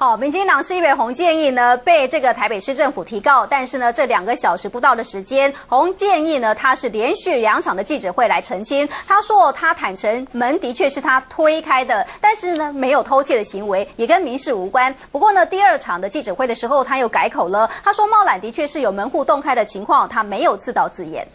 好，民进党市议员洪建议呢被这个台北市政府提告，但是呢这两个小时不到的时间，洪建议呢他是连续两场的记者会来澄清，他说他坦诚门的确是他推开的，但是呢没有偷窃的行为，也跟民事无关。不过呢第二场的记者会的时候他又改口了，他说猫缆的确是有门户洞开的情况，他没有自导自演。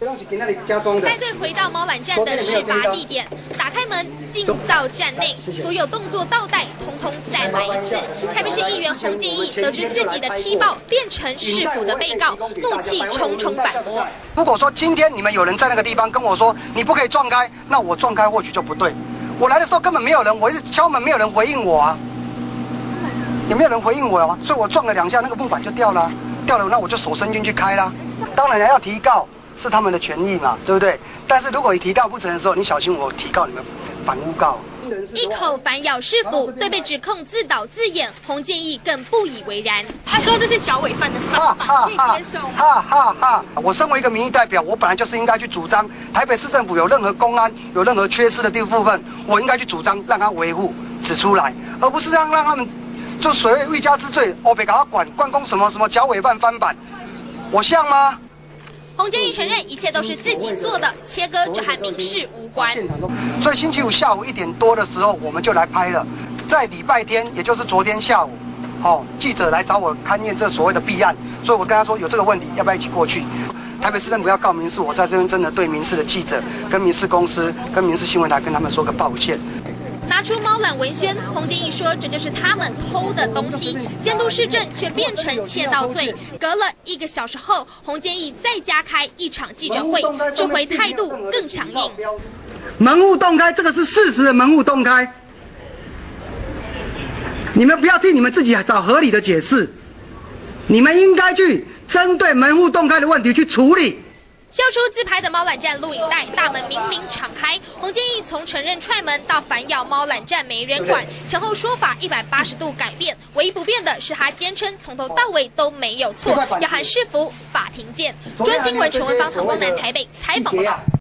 带队回到猫缆站的事发地点，打开门进到站内，所有动作倒带，通通再来一次。台北市议员洪建义得知自己的踢爆变成市府的被告，怒气冲冲反驳：如果说今天你们有人在那个地方跟我说你不可以撞开，那我撞开或许就不对。我来的时候根本没有人，我一直敲门没有人回应我啊，也没有人回应我啊，所以我撞了两下，那个木板就掉了，掉了，那我就手伸进去开啦。当然还要提告。是他们的权益嘛，对不对？但是如果你提告不成的时候，你小心我提告你们反诬告。一口反咬师傅，对被指控自导自演，洪建义更不以为然。他说这是脚尾犯的方法，可以接受吗？哈哈哈！我身为一个民意代表，我本来就是应该去主张台北市政府有任何公安有任何缺失的地部分，我应该去主张让他维护指出来，而不是让让他们就所谓欲加之罪，我别给他管关公什么什么脚尾犯翻版，我像吗？洪建义承认一切都是自己做的，切割这和民事无关。所以星期五下午一点多的时候，我们就来拍了。在礼拜天，也就是昨天下午，哦，记者来找我勘验这所谓的弊案，所以我跟他说有这个问题，要不要一起过去？台北市政府要告民事，我在这边真的对民事的记者、跟民事公司、跟民事新闻台跟他们说个抱歉。拿出猫缆文宣，洪建义说这就是他们偷的东西，监督市政却变成窃盗罪。隔了一个小时后，洪建义再加开一场记者会，这回态度更强硬。门户洞开，这个是事实的门户洞开，你们不要替你们自己找合理的解释，你们应该去针对门户洞开的问题去处理。秀出自拍的猫懒站录影带，大门明明敞开。洪建义从承认踹门到反咬猫懒站没人管，前后说法一百八十度改变。唯一不变的是他坚称从头到尾都没有错，要喊市府法庭见。中新闻陈文芳、唐光南台北采访报道。